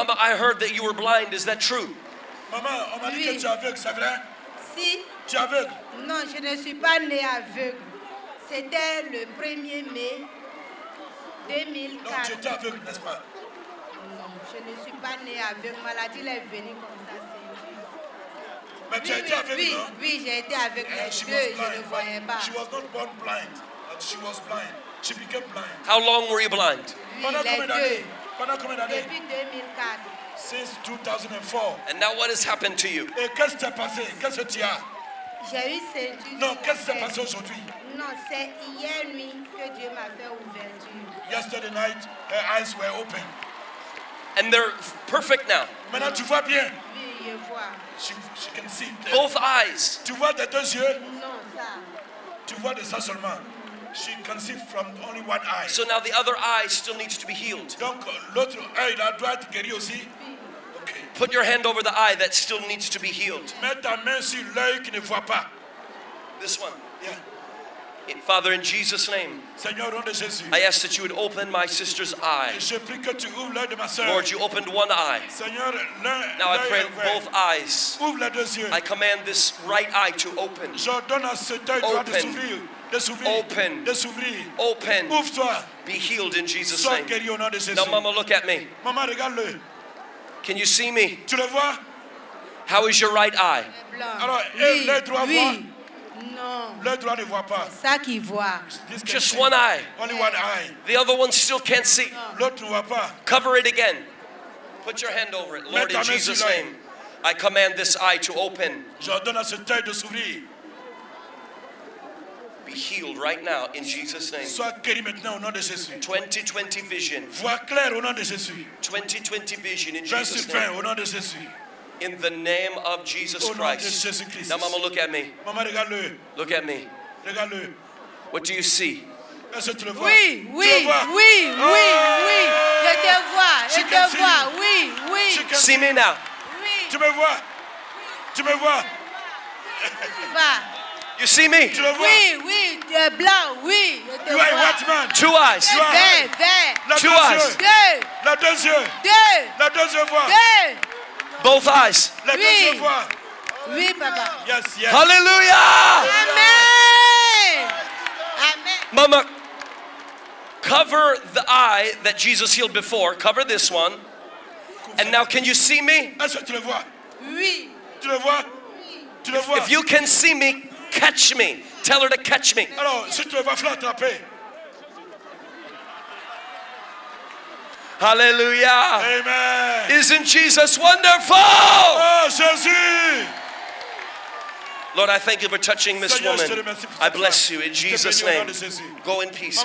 Mama, I heard that you were blind. Is that true? Maman, on m'a dit Oui. que tu es aveugle, c'est vrai? Si, Tu es aveugle? Non, je ne suis pas née aveugle. C'était le 1er mai Donc tu 2004. étais aveugle, n'est-ce pas? Non, je ne suis pas née aveugle. Maladie elle est venue comme ça. Mais tu Oui, as été oui, aveugle, oui, non? oui, j'ai été aveugle. Eh, Les she deux, was je ne blind. voyais pas. She was not born blind. but She was blind. She became blind. How long were you blind? Oui, les Pendant combien d'années? Depuis 2004. Since 2004. And now what has happened to you? Et qu'est-ce qui s'est passé Qu'est-ce que tu as J'ai eu ceinture. Non, qu'est-ce qui s'est passé aujourd'hui Non, c'est hier nuit que Dieu m'a fait ouverture. Yesterday night, her eyes were open. And they're perfect now. Maintenant, tu vois bien. Oui, je vois. She, she can see. Both eyes. Tu vois des deux yeux Non, ça. Tu vois de ça seulement. She can see from only one eye. So now the other eye still needs to be healed. Donc l'autre œil là doit être guéri aussi. Ok. Put your hand over the eye that still needs to be healed. Mets ta main sur l'œil qui ne voit pas. This one. Yeah. Father, in Jesus' name, Seigneur, au nom de Jésus. I ask that you would open my sister's eye. Je prie que tu ouvres l'œil de ma soeur. Lord, you opened one eye. Now I pray est both eyes. Ouvre les deux yeux. I command this right eye to open. J'ordonne à cet œil droit de Open. s'ouvrir. De s'ouvrir. Open. Open. Be healed in Jesus' name. guéri au nom de Jésus. Now, Mama, look at me. Can you see me? Tu le vois How is your right eye? C'est blanc. Alors, oui, et l'œil droit oui. Non. L'œil droit ne voit pas. Ça qui voit. Just one eye. Only one eye. The other one still can't see. L'autre ne voit pas. Cover it again. Put your hand over it. Lord, in Jesus' name, I command this eye to open. J'ordonne à cet œil de s'ouvrir. Be healed right now in Jesus' name. Sois guéri maintenant au nom de Jésus. 2020 vision. Vois clair au nom de Jésus. 2020 vision in Jesus' name. au nom de Jésus. In the name of Jesus Au nom de Christ. Now, Mama, look at me. Maman, regarde-le. Look at me. Regarde-le. What do you see? Est-ce que tu le vois Oui, Tu oui, le vois oui, oui, ah! oui. Je te vois, je She can te see vois. you. Oui, oui, She can- See me now. oui. Tu me vois Tu me vois Tu vas. You see me? Tu le vois Oui, oui, tu es blanc, oui. Je te You are a vois. white man. Two eyes. You are- Vert, vert. La Two deux eyes. yeux. Deux, La deux yeux. deux, La deux yeux voient. deux. Both eyes. La deux Oui. yeux. Oui, papa. Yes, yes. Hallelujah. Amen. Amen. Mama, cover the eye that Jesus healed before. Cover this one. And now, can you see me? Est-ce que tu le vois Oui. Tu le vois Tu le vois If you can see me, catch me. Tell her to catch me. Alors, si tu le vois, fais Hallelujah. Amen. Isn't Jesus wonderful? Oh, Jésus Lord, I thank you for touching Miss Seigneur, je te woman. I bless you in Jesus' bénis au nom name. Go in peace.